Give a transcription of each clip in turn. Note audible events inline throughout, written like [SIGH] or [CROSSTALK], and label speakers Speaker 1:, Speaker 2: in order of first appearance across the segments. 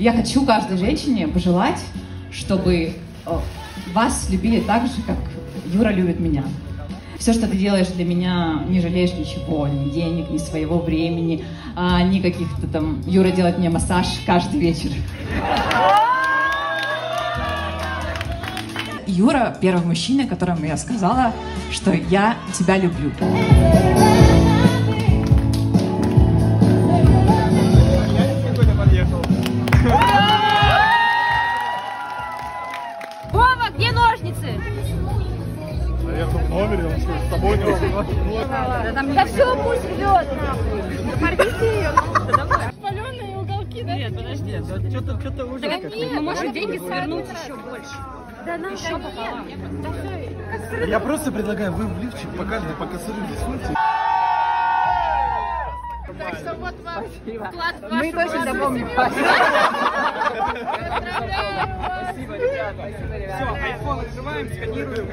Speaker 1: Я хочу каждой женщине пожелать, чтобы э, вас любили так же, как Юра любит меня. Все, что ты делаешь для меня, не жалеешь ничего, ни денег, ни своего времени, а, ни каких-то там... Юра делает мне массаж каждый вечер.
Speaker 2: Юра – первый мужчина, которому я сказала, что я тебя люблю.
Speaker 3: Что-то что уже
Speaker 4: Да
Speaker 3: как
Speaker 4: нет, мы можем деньги свернуть еще больше. Да нам еще пополам.
Speaker 5: Я просто предлагаю, вы в лифчик по каждой по засуньте.
Speaker 3: Так что вот вам вклад в
Speaker 2: Мы точно запомним. [LAUGHS]
Speaker 3: Спасибо, ребята. Все, айфон открываем, сканируем.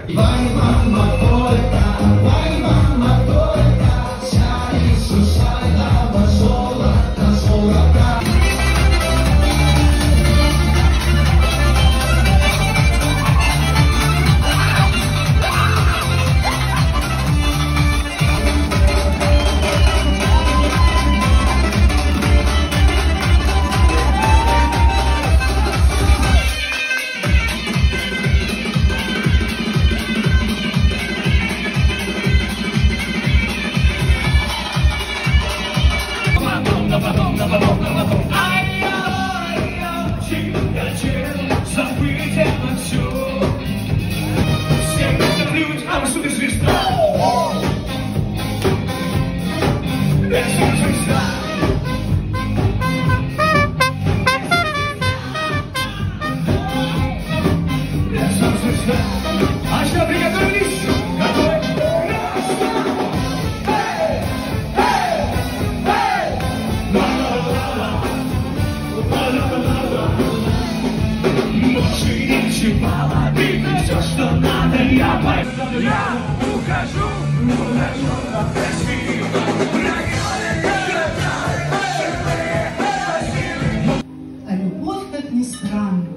Speaker 6: А любовь, как ни странно,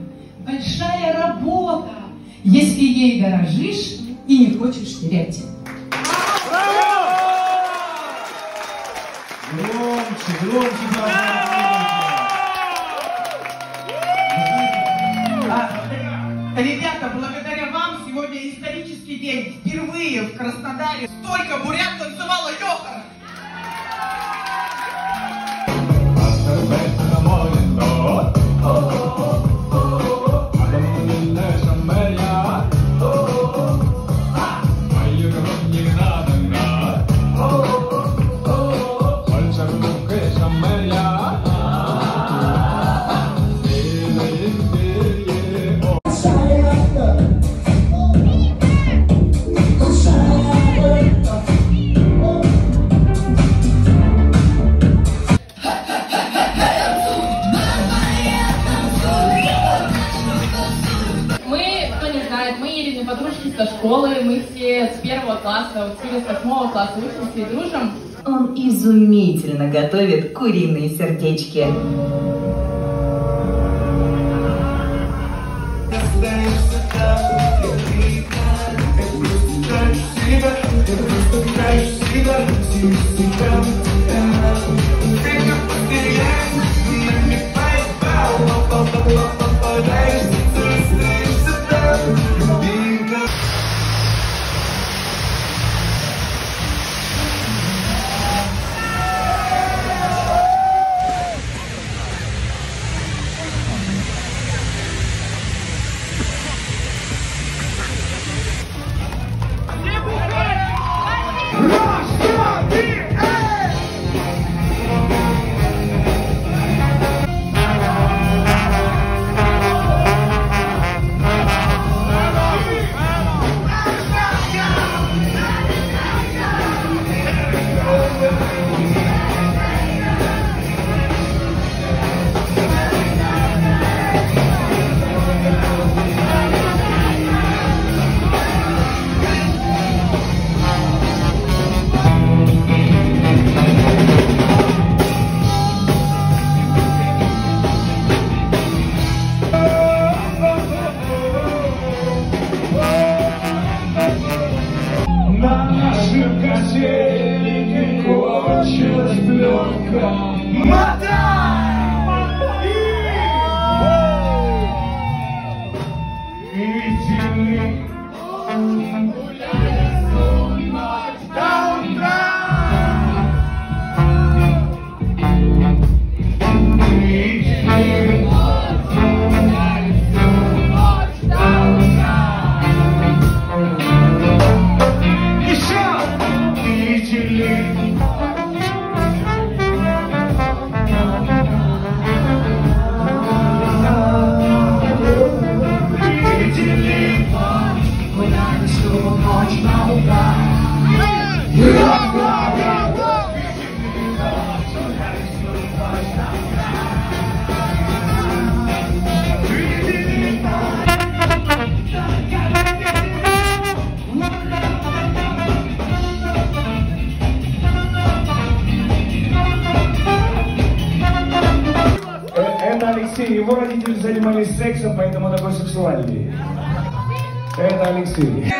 Speaker 6: большая работа, если ей дорожишь и не хочешь терять.
Speaker 7: Краснодаре столько бурят танцевала Леха.
Speaker 3: Со школы, мы все с первого класса учились, с восьмого класса учимся и дружим.
Speaker 8: Он изумительно готовит куриные сердечки.
Speaker 5: Раз,
Speaker 9: Easily. Алексей. Его родители занимались сексом, поэтому такой сексуальный. Это Алексей.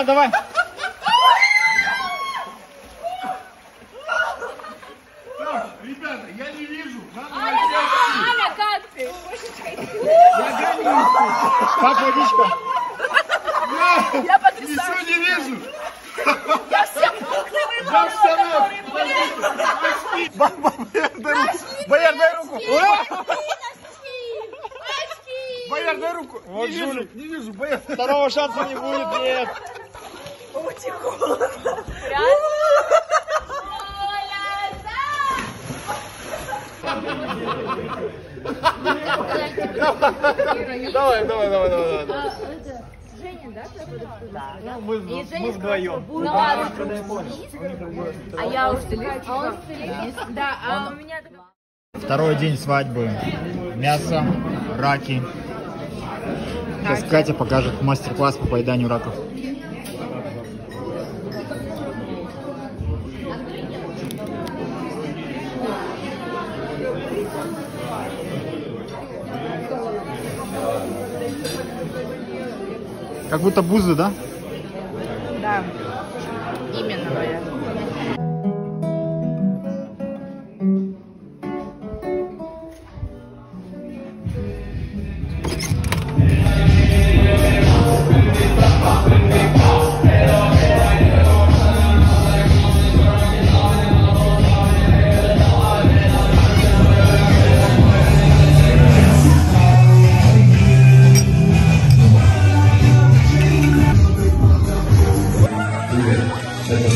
Speaker 10: Алина, давай. Ребята, я не вижу. Очки.
Speaker 3: Аня, как ты?
Speaker 10: Я гоню. Как водичка? Я,
Speaker 3: Я потрясаю.
Speaker 10: Ничего не вижу.
Speaker 3: Я все пункты выбрала, которые были.
Speaker 10: Баба, Бояр, дай руку. Бояр, дай руку. Руку. не вижу, не вижу, Бояр. Второго шанса не будет, нет. Давай, давай, давай, давай. давай. Ну, мы, мы вдвоем.
Speaker 3: Ну. А я уж. А он стилист? Да, а у меня...
Speaker 11: Второй день свадьбы. Мясо, раки. Сейчас Катя покажет мастер-класс по поеданию раков. Как будто бузы, да?
Speaker 12: Да,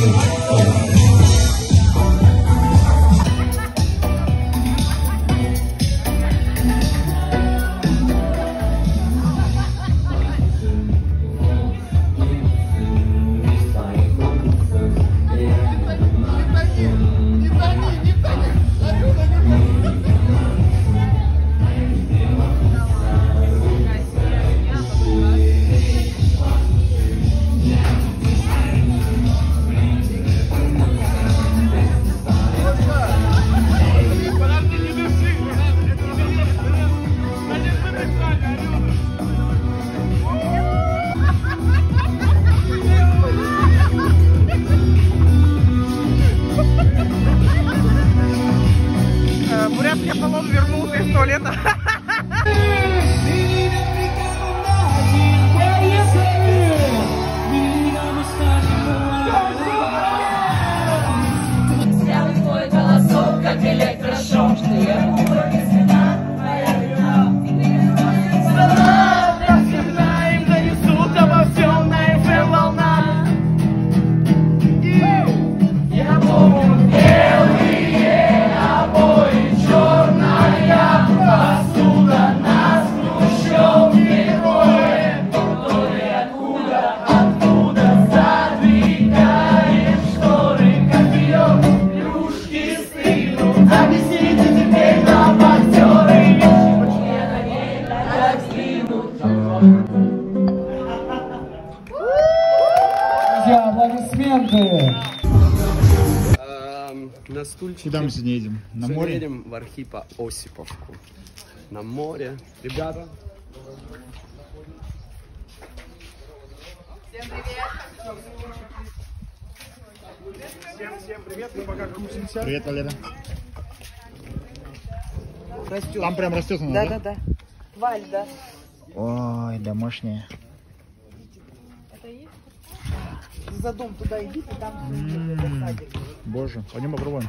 Speaker 4: Бурят
Speaker 11: Куда мы сегодня едем? На
Speaker 13: сегодня
Speaker 11: море?
Speaker 13: едем в Архипа Осиповку. На море. Ребята.
Speaker 5: Всем привет! Всем, всем привет, мы пока крутимся.
Speaker 11: Привет, Валера.
Speaker 7: Растет.
Speaker 11: Там прям растет она,
Speaker 7: да?
Speaker 11: Да,
Speaker 7: да, да. Валь, да.
Speaker 11: Ой, домашняя.
Speaker 7: За дом туда иди, там...
Speaker 11: М
Speaker 7: -м -м.
Speaker 11: Боже, пойдем попробуем.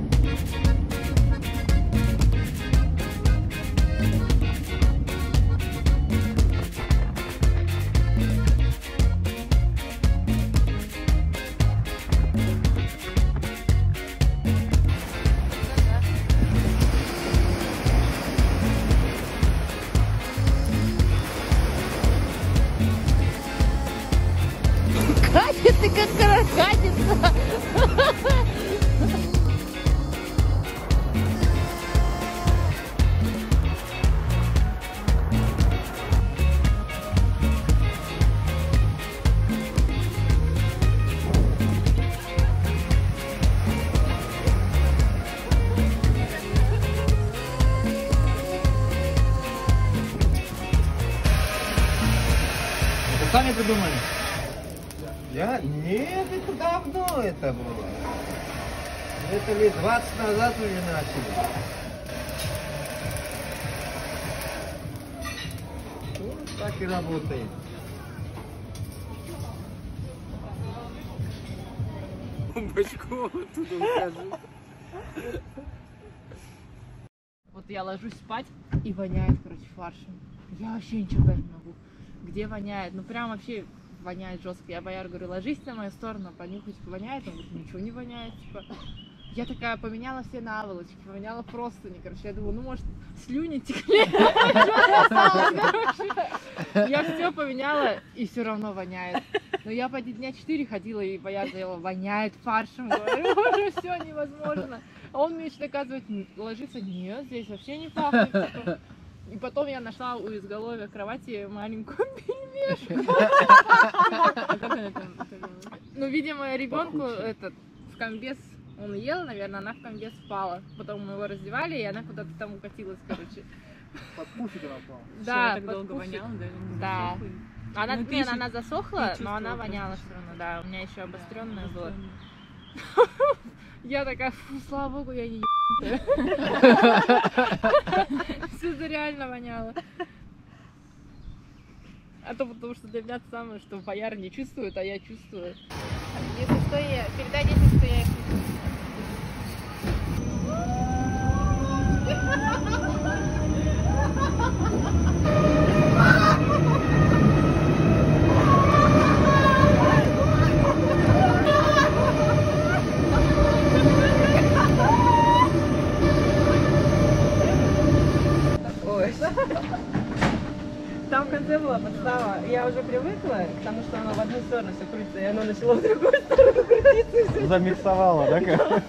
Speaker 4: Катя, ты как каракатица.
Speaker 13: Назад мы начали. Ну, так и работает.
Speaker 7: Бочкова туда укажи.
Speaker 3: Вот я ложусь спать и воняет, короче, фаршем. Я вообще ничего понять не могу. Где воняет? Ну прям вообще воняет жестко. Я бояр говорю, ложись на мою сторону, понюхать, воняет. Он говорит, ничего не воняет, типа. Я такая поменяла все наволочки, поменяла простыни, короче. Я думаю, ну может слюни текли. [LAUGHS] Я все поменяла и все равно воняет. Но я по дня 4 ходила и бояр делала, воняет фаршем. Говорю, уже все невозможно. А он мне еще доказывает, «Н- ложится, нет, здесь вообще не пахнет. И потом я нашла у изголовья кровати маленькую пельмешку. [LAUGHS] Ну, видимо, ребенку этот в комбез он ел, наверное, она в комбез спала. Потом мы его раздевали, и она куда-то там укатилась, короче.
Speaker 5: Под пуфик она впала.
Speaker 3: Да,
Speaker 2: так
Speaker 3: под
Speaker 2: долго
Speaker 3: пуфик.
Speaker 2: воняла, да?
Speaker 3: Да. Она,
Speaker 2: Ну,
Speaker 3: нет, она засохла, но она воняла все равно, да. У меня еще обостренная была. [LAUGHS] Я такая, фу, слава богу, я не [LAUGHS] Все это реально воняло. А то потому что для меня это самое, что бояр не чувствует, а я чувствую. Если что, я... Передай детям, что я их Ой. Там в конце была подстава. Я уже привыкла к тому, что оно в одну сторону все крутится, и оно начало в другую сторону крутиться.
Speaker 5: Замиксовала, да? как?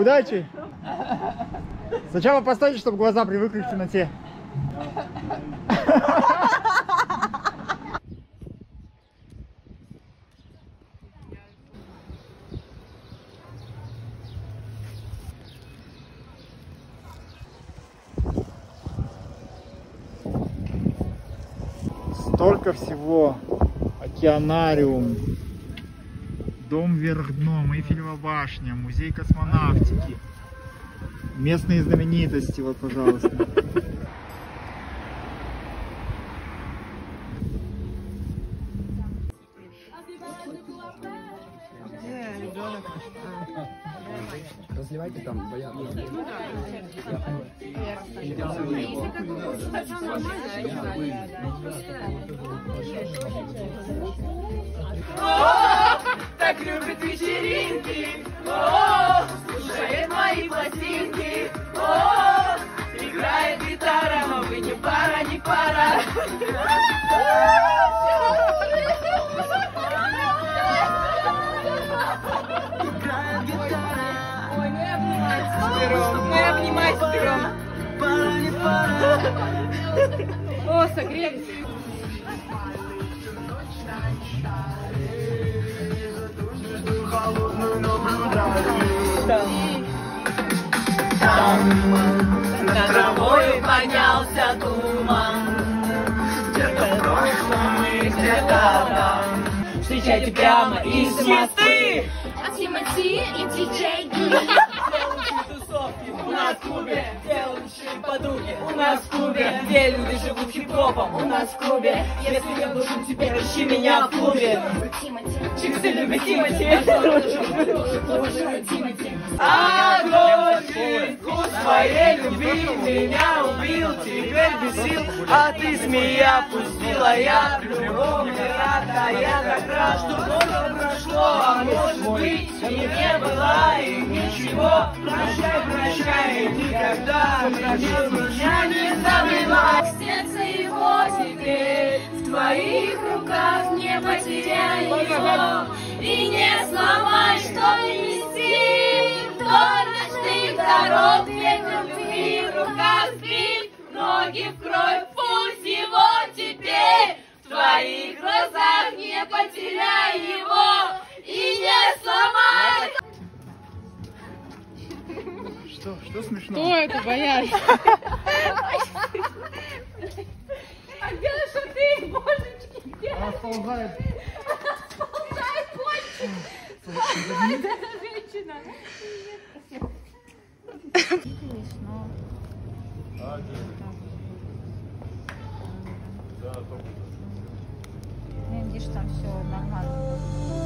Speaker 11: Удачи! Сначала постойте, чтобы глаза привыкли к темноте. Столько всего. Океанариум. Дом вверх дном, Эйфелева башня, музей космонавтики. Местные знаменитости, вот, пожалуйста.
Speaker 13: Разливайте там, боятся.
Speaker 4: Так Встречайте прямо из Москвы
Speaker 14: А Тимати и диджей
Speaker 4: Тусовки у нас в клубе Где лучшие подруги у нас в клубе Где люди живут хип-хопом у нас в клубе Если я должен теперь ищи меня в клубе Чиксы любят Тимати Огонь вкус своей любви Меня убил, теперь бесил А ты змея пустила я Любовь рада, я так рад Что много прошло, а может быть И не было, и ничего. Прощай, прощай, никогда Меня не забывай.
Speaker 14: Сердце его теперь в твоих руках Не потеряй его. И не сломай, что нести Вдоль дорог ветер любви В руках ноги в кровь Пусть его теперь в твоих глазах Не потеряй его и не сломай
Speaker 11: Что? Что смешно?
Speaker 3: Кто это, боясь?
Speaker 14: А где что ты, божечки, где?
Speaker 11: Она сползает.
Speaker 14: Сползает кончик. Сползает
Speaker 15: Видишь, там все нормально.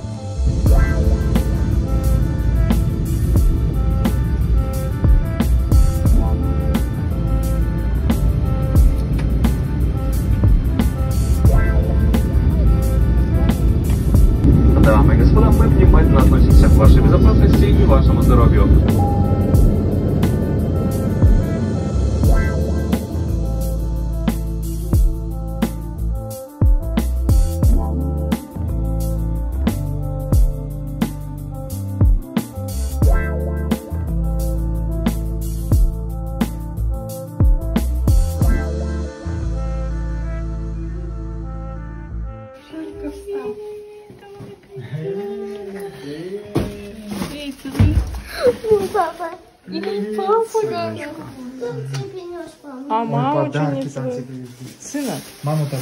Speaker 3: Сына,
Speaker 11: Маму-то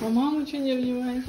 Speaker 3: а маму что не обнимаешь?